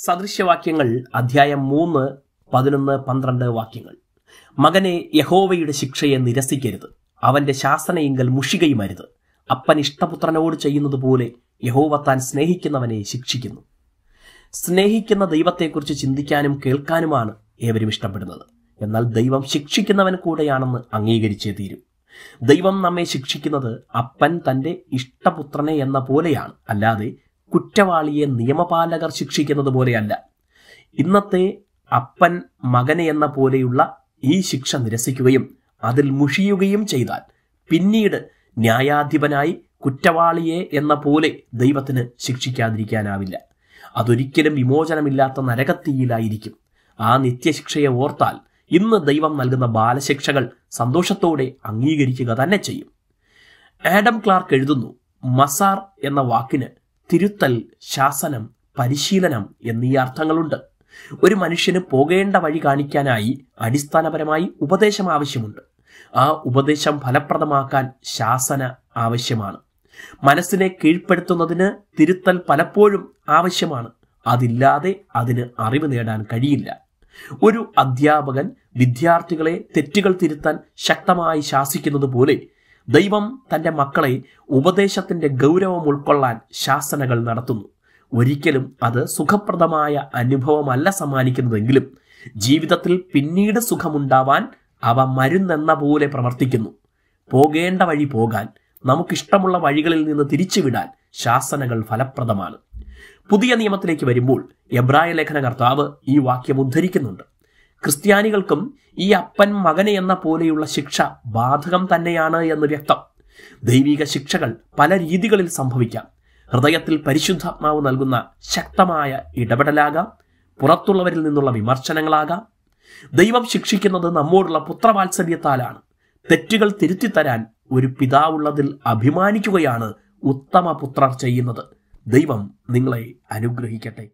സദൃശ്യവാക്യങ്ങൾ അധ്യായം മൂന്ന് പതിനൊന്ന് പന്ത്രണ്ട് വാക്യങ്ങൾ. മകനെ യഹോവയുടെ ശിക്ഷയെ നിരസിക്കരുത്. അവന്റെ ശാസനയെങ്കിൽ മുഷികയുമരുത്. അപ്പൻ ഇഷ്ടപുത്രനോട് ചെയ്യുന്നത് പോലെ യഹോവ താൻ സ്നേഹിക്കുന്നവനെ ശിക്ഷിക്കുന്നു. സ്നേഹിക്കുന്ന ദൈവത്തെക്കുറിച്ച് ചിന്തിക്കാനും കേൾക്കാനുമാണ് ഏവരും ഇഷ്ടപ്പെടുന്നത്. എന്നാൽ ദൈവം ശിക്ഷിക്കുന്നവൻ കൂടെയാണെന്ന് അംഗീകരിച്ചേ തീരും. ദൈവം നമ്മെ ശിക്ഷിക്കുന്നത് അപ്പൻ തന്റെ ഇഷ്ടപുത്രനെ എന്ന പോലെയാണ്. അല്ലാതെ കുറ്റവാളിയെ നിയമപാലകർ ശിക്ഷിക്കുന്നത് പോലെയല്ല. ഇന്നത്തെ അപ്പൻ മകനെ എന്ന പോലെയുള്ള ഈ ശിക്ഷ നിരസിക്കുകയും അതിൽ മുഷിയുകയും ചെയ്താൽ പിന്നീട് ന്യായാധിപനായി കുറ്റവാളിയെ എന്ന പോലെ ദൈവത്തിന് ശിക്ഷിക്കാതിരിക്കാനാവില്ല. അതൊരിക്കലും വിമോചനമില്ലാത്ത നരകത്തീയിലായിരിക്കും. ആ നിത്യശിക്ഷയെ ഓർത്താൽ ഇന്ന് ദൈവം നൽകുന്ന ബാലശിക്ഷകൾ സന്തോഷത്തോടെ അംഗീകരിക്കുക തന്നെ ചെയ്യും. ആഡം ക്ലാർക്ക് എഴുതുന്നു മസാർ എന്ന വാക്കിന് തിരുത്തൽ ശാസനം പരിശീലനം എന്നീ അർത്ഥങ്ങളുണ്ട്. ഒരു മനുഷ്യന് പോകേണ്ട വഴി കാണിക്കാനായി അടിസ്ഥാനപരമായി ഉപദേശം ആവശ്യമുണ്ട്. ആ ഉപദേശം ഫലപ്രദമാക്കാൻ ശാസന ആവശ്യമാണ്. മനസ്സിനെ കീഴ്പ്പെടുത്തുന്നതിന് തിരുത്തൽ പലപ്പോഴും ആവശ്യമാണ്. അതില്ലാതെ അതിന് അറിവ് നേടാൻ കഴിയില്ല. ഒരു അധ്യാപകൻ വിദ്യാർത്ഥികളെ തെറ്റുകൾ തിരുത്താൻ ശക്തമായി ശാസിക്കുന്നത് പോലെ ദൈവം തന്റെ മക്കളെ ഉപദേശത്തിന്റെ ഗൗരവം ഉൾക്കൊള്ളാൻ ശാസനകൾ നടത്തുന്നു. ഒരിക്കലും അത് സുഖപ്രദമായ അനുഭവമല്ല സമ്മാനിക്കുന്നതെങ്കിലും ജീവിതത്തിൽ പിന്നീട് സുഖമുണ്ടാവാൻ അവ മരുന്നെന്ന പോലെ പ്രവർത്തിക്കുന്നു. പോകേണ്ട വഴി പോകാൻ നമുക്കിഷ്ടമുള്ള വഴികളിൽ നിന്ന് തിരിച്ചുവിടാൻ ശാസനകൾ ഫലപ്രദമാണ്. പുതിയ നിയമത്തിലേക്ക് വരുമ്പോൾ എബ്രായ ലേഖന കർത്താവ് ഈ വാക്യം ഉദ്ധരിക്കുന്നുണ്ട്. ക്രിസ്ത്യാനികൾക്കും ഈ അപ്പൻ മകനെ എന്ന പോലെയുള്ള ശിക്ഷ ബാധകം തന്നെയാണ് എന്ന് വ്യക്തം. ദൈവിക ശിക്ഷകൾ പല രീതികളിൽ സംഭവിക്കാം. ഹൃദയത്തിൽ പരിശുദ്ധാത്മാവ് നൽകുന്ന ശക്തമായ ഇടപെടലാകാം. പുറത്തുള്ളവരിൽ നിന്നുള്ള വിമർശനങ്ങളാകാം. ദൈവം ശിക്ഷിക്കുന്നത് നമ്മോടുള്ള പുത്രവാത്സല്യത്താലാണ്. തെറ്റുകൾ തിരുത്തിത്തരാൻ ഒരു പിതാവുള്ളതിൽ അഭിമാനിക്കുകയാണ് ഉത്തമ പുത്രർ ചെയ്യുന്നത്. ദൈവം നിങ്ങളെ അനുഗ്രഹിക്കട്ടെ.